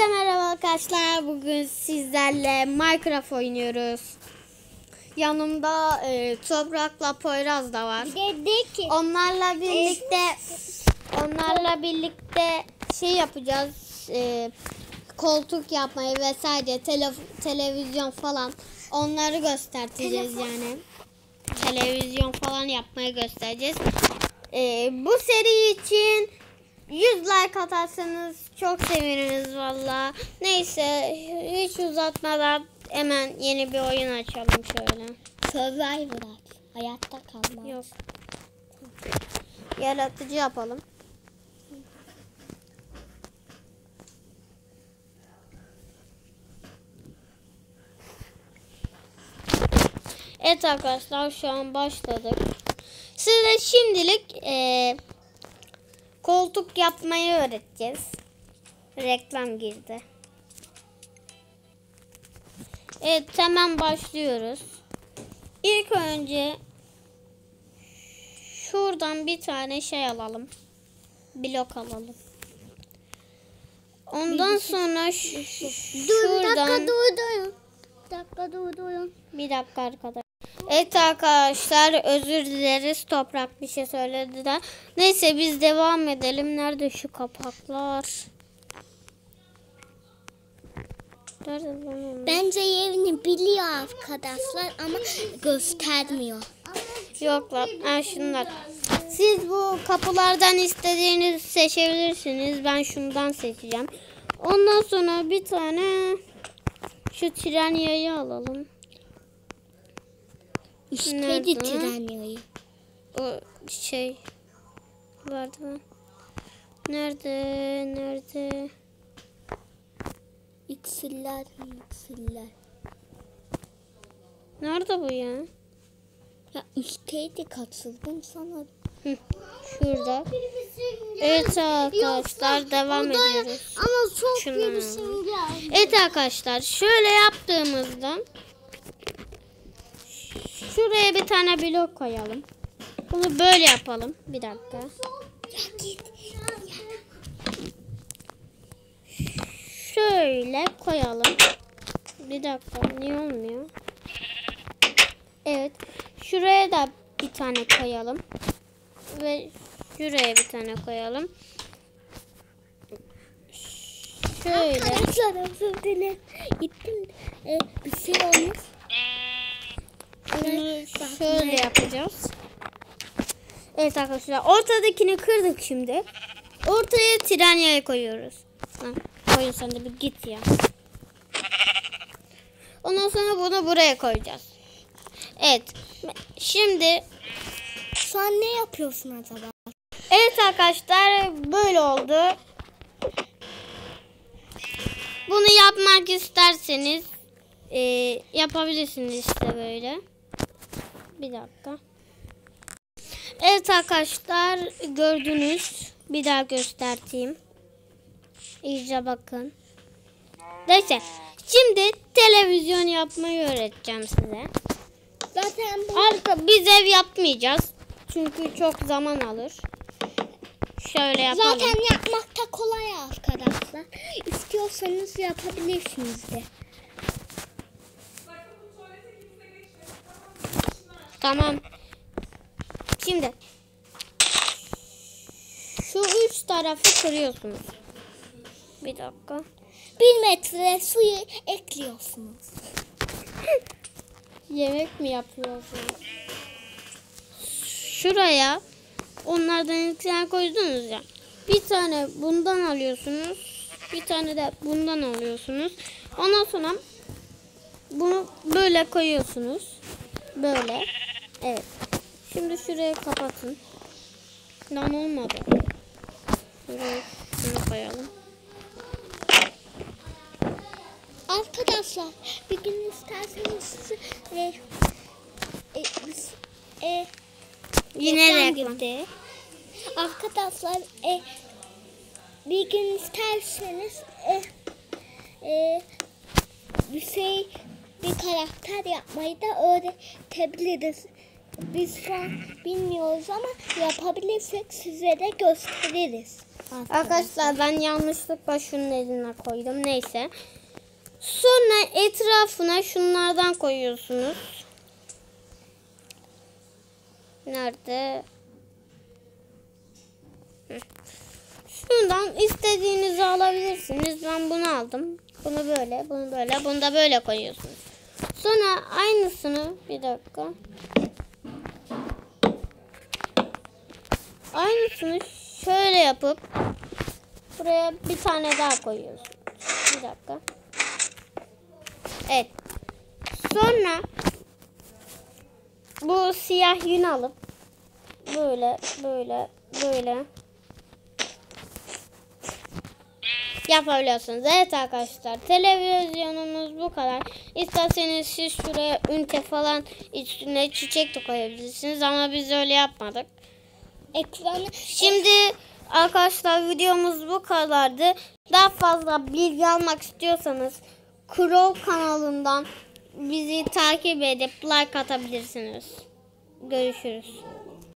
Hepinize merhaba arkadaşlar. Bugün sizlerle Minecraft oynuyoruz. Yanımda e, Toprak'la Poyraz da var. Dedi ki Onlarla birlikte onlarla birlikte şey yapacağız. e, koltuk yapmayı vesaire telef- televizyon falan onları göstereceğiz yani. Televizyon falan yapmayı göstereceğiz. E, bu seri için 100 like atarsanız çok seviniriz valla. Neyse hiç uzatmadan hemen yeni bir oyun açalım şöyle. Survivor aç. Hayatta kalma. Yok. Yaratıcı yapalım. Evet arkadaşlar şu an başladık. Size şimdilik eee, koltuk yapmayı öğreteceğiz. Reklam girdi. Evet hemen başlıyoruz. İlk önce şuradan bir tane şey alalım. Blok alalım. Ondan sonra ş- Dur bir dakika şuradan dur durun. Bir dakika dur durun. bir dakika arkadaşlar. Evet arkadaşlar özür dileriz. Toprak bir şey söyledi de. Neyse biz devam edelim. Nerede şu kapaklar? Nerede? Bence yerini biliyor arkadaşlar ama göstermiyor. Yok lan. Ha, şunlar. Siz bu kapılardan istediğinizi seçebilirsiniz. Ben şundan seçeceğim. Ondan sonra bir tane şu tren yayı alalım. İşteydi tren yayı. O şey vardı mı? Nerede? Nerede? İksirler iksirler? Nerede bu ya? Ya üstteydi katıldım sana. Hı, şurada. Evet arkadaşlar devam ediyoruz. Ama çok Şundan. Evet arkadaşlar şöyle yaptığımızda şuraya bir tane blok koyalım. Bunu böyle yapalım. Bir dakika. Şöyle koyalım. Bir dakika niye olmuyor? Evet. Şuraya da bir tane koyalım. Ve şuraya bir tane koyalım. Şöyle. Arkadaşlar. Gittim. E, bir şey olmuş. Şunu şöyle yapacağız. Evet arkadaşlar ortadakini kırdık şimdi. Ortaya tren yayı koyuyoruz. Lan, koyun sen de bir git ya. Ondan sonra bunu buraya koyacağız. Evet. Şimdi Sen ne yapıyorsun acaba? evet arkadaşlar böyle oldu. Bunu yapmak isterseniz e, yapabilirsiniz işte böyle. Bir dakika. Evet arkadaşlar gördünüz. Bir daha göstereyim. İyice bakın. Neyse. Şimdi televizyon yapmayı öğreteceğim size. Zaten bu Arka biz ev yapmayacağız. Çünkü çok zaman alır. Şöyle yapalım. zaten yapmak da kolay arkadaşlar. İstiyorsanız yapabilirsiniz de. Tamam. Şimdi şu üç tarafı kırıyorsunuz. Bir dakika. Bir metre suyu ekliyorsunuz. Yemek mi yapıyorsunuz? Şuraya onlardan tane koydunuz ya. Bir tane bundan alıyorsunuz. Bir tane de bundan alıyorsunuz. Ondan sonra bunu böyle koyuyorsunuz. Böyle. Evet. Şimdi şurayı kapatın. Lan olmadı. Şuraya şunu koyalım. Arkadaşlar bir gün isterseniz e, e, e, Yine reklam girdi. Arkadaşlar e, bir gün isterseniz e, e, bir şey bir karakter yapmayı da öğretebiliriz. Biz bilmiyoruz ama yapabilirsek size de gösteririz. Arkadaşlar ben yanlışlıkla şunun eline koydum. Neyse. Sonra etrafına şunlardan koyuyorsunuz. Nerede? Şundan istediğinizi alabilirsiniz. Ben bunu aldım. Bunu böyle, bunu böyle, bunu da böyle koyuyorsunuz. Sonra aynısını bir dakika. Aynısını şöyle yapıp buraya bir tane daha koyuyorsunuz. Bir dakika. Evet. Sonra bu siyah yün alıp böyle böyle böyle yapabiliyorsunuz. Evet arkadaşlar televizyonumuz bu kadar. İsterseniz siz şuraya ünite falan üstüne çiçek de koyabilirsiniz ama biz öyle yapmadık. Ekranı Şimdi arkadaşlar videomuz bu kadardı. Daha fazla bilgi almak istiyorsanız Crow kanalından bizi takip edip like atabilirsiniz. Görüşürüz.